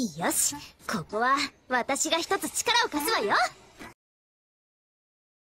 よしここは私が一つ力を貸すわよ。